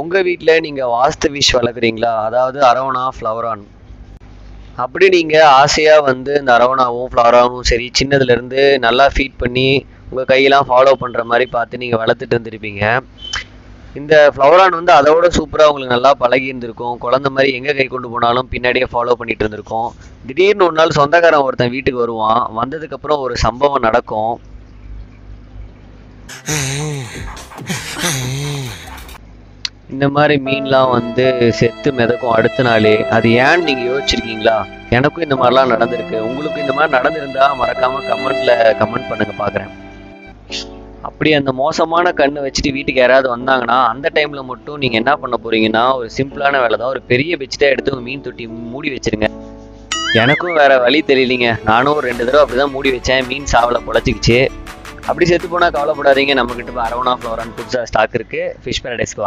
உங்கள் வீட்டில் நீங்கள் வாஸ்து விஷ் வளர்க்குறீங்களா? அதாவது அரவணா ஃப்ளவரான் அப்படி நீங்கள் ஆசையாக வந்து இந்த அரவணாவும் ஃப்ளவராவும் சரி சின்னதுலேருந்து நல்லா ஃபீட் பண்ணி உங்கள் கையெல்லாம் ஃபாலோ பண்ணுற மாதிரி பார்த்து நீங்கள் வளர்த்துட்டு வந்திருப்பீங்க. இந்த ஃப்ளவரான் வந்து அதோட சூப்பராக உங்களுக்கு நல்லா பழகி இருந்திருக்கும். குழந்த மாதிரி எங்கே கை கொண்டு போனாலும் பின்னாடியே ஃபாலோ பண்ணிட்டு இருந்திருக்கும். திடீர்னு ஒரு நாள் சொந்தக்காரன் ஒருத்தன் வீட்டுக்கு வருவான். வந்ததுக்கப்புறம் ஒரு சம்பவம் நடக்கும். இந்த மாதிரி மீன்லாம் வந்து செத்து மிதக்கும் அடுத்த நாளே அது ஏன்னு நீங்கள் யோசிச்சிருக்கீங்களா? எனக்கும் இந்த மாதிரிலாம் நடந்திருக்கு. உங்களுக்கு இந்த மாதிரி நடந்திருந்தா மறக்காமல் கமெண்ட்ல கமெண்ட் பண்ணுங்க பார்க்குறேன் அப்படி அந்த மோசமான கண்ணை வச்சுட்டு வீட்டுக்கு யாராவது வந்தாங்கன்னா அந்த டைமில் மட்டும் நீங்கள் என்ன பண்ண போறீங்கன்னா ஒரு சிம்பிளான வேலை தான். ஒரு பெரிய பெட்ஷீட்டாக எடுத்து மீன் தொட்டி மூடி வச்சிருங்க. எனக்கும் வேற வழி தெரியலீங்க. நானும் ஒரு ரெண்டு தடவை அப்படிதான் மூடி வச்சேன். மீன் சாவலை பொழைச்சிக்கிச்சு. அப்படி செத்து போனால் கவலைப்படாதீங்க. நம்ம கிட்ட அரவணா ஃப்ளோரான் புதுசாக ஸ்டாக் இருக்குது ஃபிஷ் பேரடைஸ்க்கு